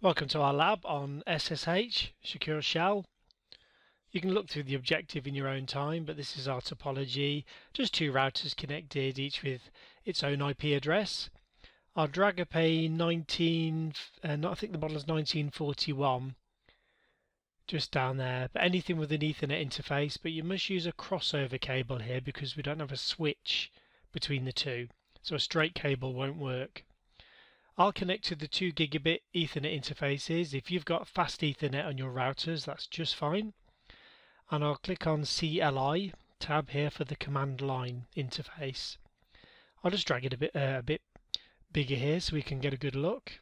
Welcome to our lab on SSH, Secure Shell. You can look through the objective in your own time, but this is our topology. Just two routers connected, each with its own IP address. Our Dragapay 19, uh, I think the model is 1941, just down there. But anything with an Ethernet interface, but you must use a crossover cable here because we don't have a switch between the two. So a straight cable won't work. I'll connect to the 2 gigabit Ethernet interfaces. If you've got fast Ethernet on your routers, that's just fine. And I'll click on CLI tab here for the command line interface. I'll just drag it a bit uh, a bit bigger here so we can get a good look.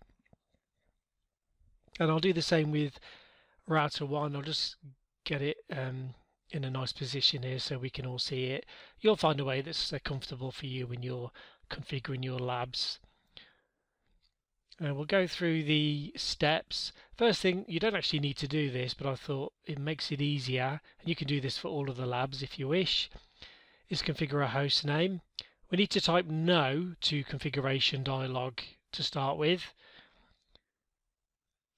And I'll do the same with router 1. I'll just get it um, in a nice position here so we can all see it. You'll find a way that's uh, comfortable for you when you're configuring your labs. Uh, we'll go through the steps. First thing, you don't actually need to do this, but I thought it makes it easier, and you can do this for all of the labs if you wish, is configure a host name. We need to type no to configuration dialog to start with.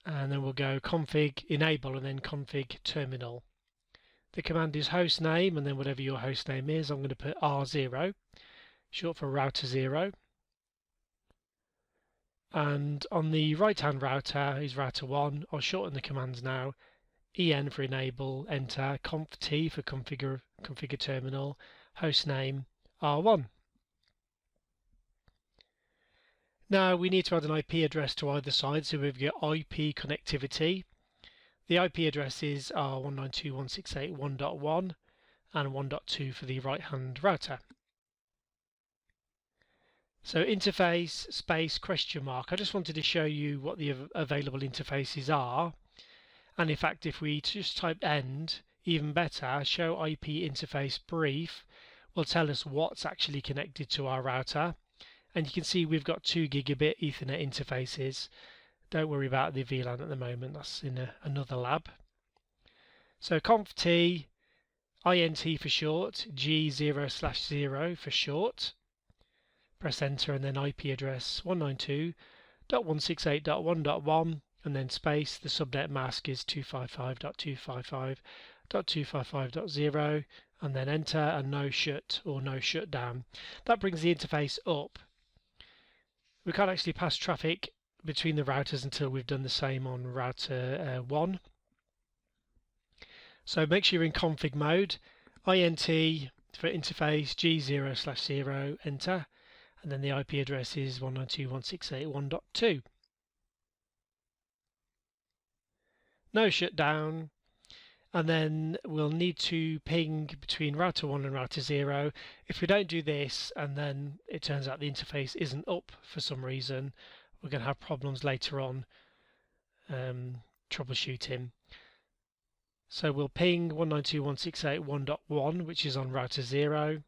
And then we'll go config enable and then config terminal. The command is host name and then whatever your host name is, I'm going to put R0, short for router 0 and on the right hand router is router 1 I'll shorten the commands now. En for enable enter conf t for configure configure terminal hostname r1 now we need to add an IP address to either side. So we've got IP connectivity. The IP addresses are 192.168.1.1 and 1.2 for the right hand router so interface space question mark. I just wanted to show you what the available interfaces are. And in fact, if we just type end, even better, show IP interface brief will tell us what's actually connected to our router. And you can see we've got two gigabit Ethernet interfaces. Don't worry about the VLAN at the moment, that's in a, another lab. So conf t, int for short, g0 slash 0 for short press enter and then IP address 192.168.1.1 and then space the subnet mask is 255.255.255.0 and then enter and no shut or no shutdown. That brings the interface up. We can't actually pass traffic between the routers until we've done the same on router uh, 1. So make sure you're in config mode, int for interface g0 slash 0, enter, and then the IP address is 192.168.1.2. No shutdown, and then we'll need to ping between router 1 and router 0. If we don't do this and then it turns out the interface isn't up for some reason, we're going to have problems later on um, troubleshooting. So we'll ping 192.168.1.1, which is on router 0.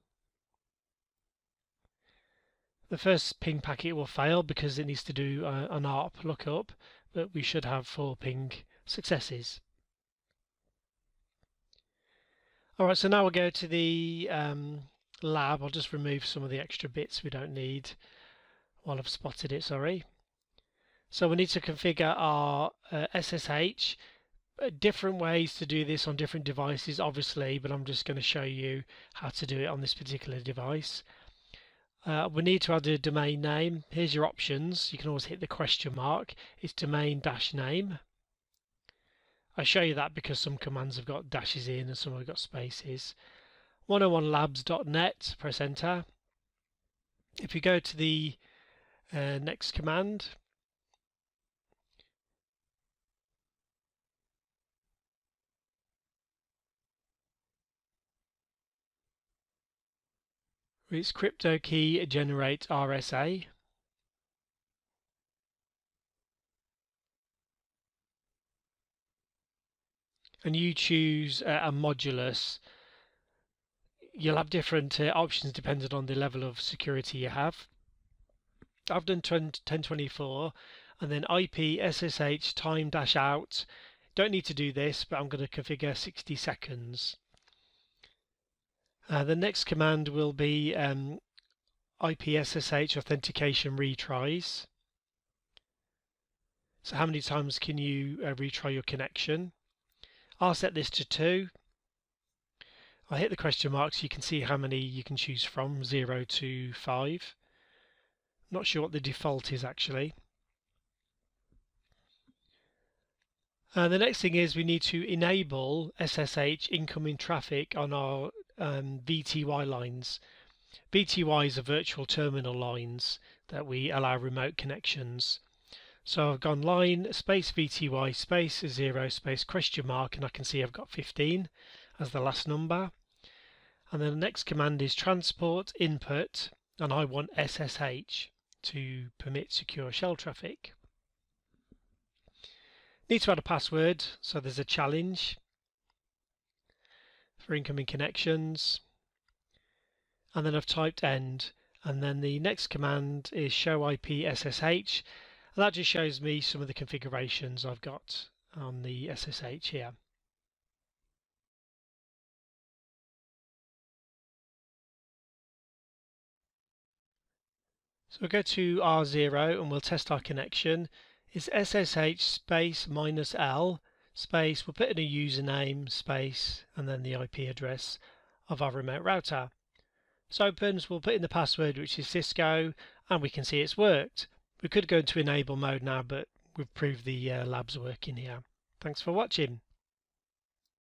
The first ping packet will fail because it needs to do uh, an ARP lookup, but we should have four ping successes. Alright, so now we'll go to the um, lab. I'll just remove some of the extra bits we don't need while I've spotted it, sorry. So we need to configure our uh, SSH. Uh, different ways to do this on different devices, obviously, but I'm just going to show you how to do it on this particular device. Uh, we need to add a domain name. Here's your options. You can always hit the question mark. It's domain dash name. I show you that because some commands have got dashes in and some have got spaces. 101labs.net, press enter. If you go to the uh, next command, its crypto key generate RSA. And you choose uh, a modulus. You'll have different uh, options depending on the level of security you have. I've done 1024 and then IP SSH time dash out. Don't need to do this, but I'm going to configure 60 seconds. Uh, the next command will be um, IPSSH authentication retries. So how many times can you uh, retry your connection? I'll set this to 2. I hit the question mark so you can see how many you can choose from, 0 to 5. Not sure what the default is actually. Uh, the next thing is we need to enable SSH incoming traffic on our um, VTY lines. VTYs are virtual terminal lines that we allow remote connections. So I've gone line space VTY space zero space question mark and I can see I've got 15 as the last number. And then the next command is transport input and I want SSH to permit secure shell traffic. Need to add a password, so there's a challenge for incoming connections. And then I've typed end. And then the next command is show IP SSH. And that just shows me some of the configurations I've got on the SSH here. So we'll go to R0 and we'll test our connection It's SSH space minus L space, we'll put in a username space and then the IP address of our remote router. So opens, we'll put in the password which is Cisco and we can see it's worked. We could go into enable mode now but we've proved the uh, labs working here. Thanks for watching.